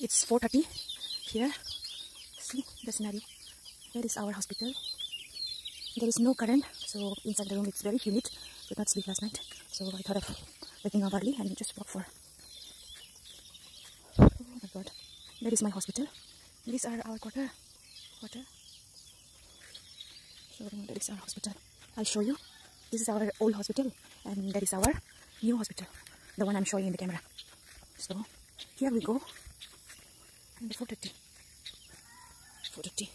It's 4:30 here. See the scenario. Here is our hospital. There is no current, so inside the room it's very humid. Could not sleep last night, so I thought of waking up early and just walk for. Oh my God! That is my hospital. These are our quarter. Quarter. So that is our hospital. I'll show you. This is our old hospital, and that is our new hospital, the one I'm showing in the camera. So here we go. Trop petit. Trop petit.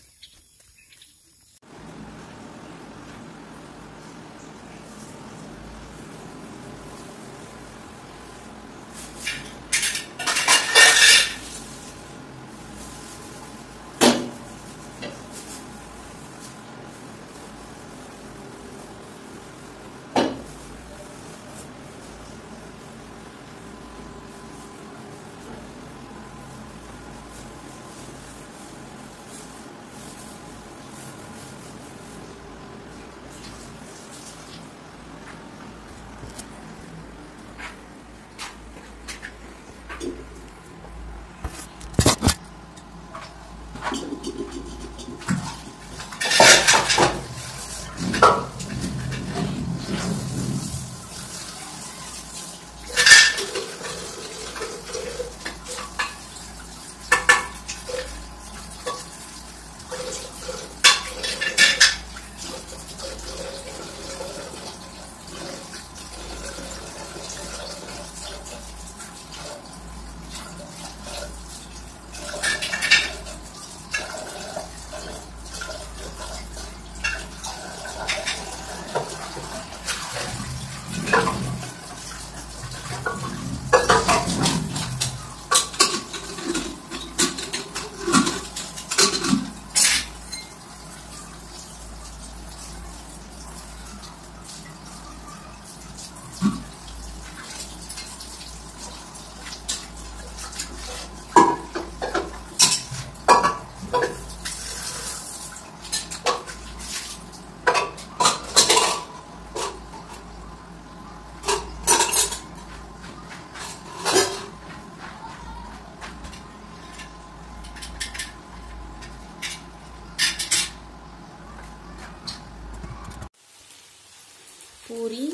पूरी,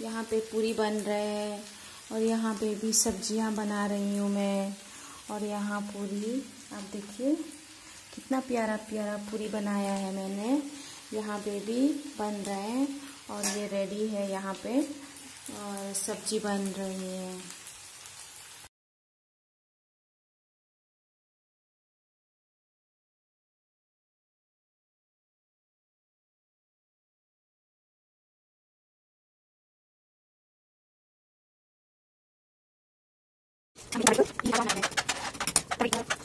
यहाँ पे पूरी बन रहे है और यहाँ पे भी सब्ज़ियाँ बना रही हूँ मैं। और यहाँ पूरी, आप देखिए, कितना प्यारा प्यारा पूरी बनाया है मैंने। यहाँ पे भी बन रहे हैं और ये रेडी है यहाँ पे, और सब्ज़ी बन रही है।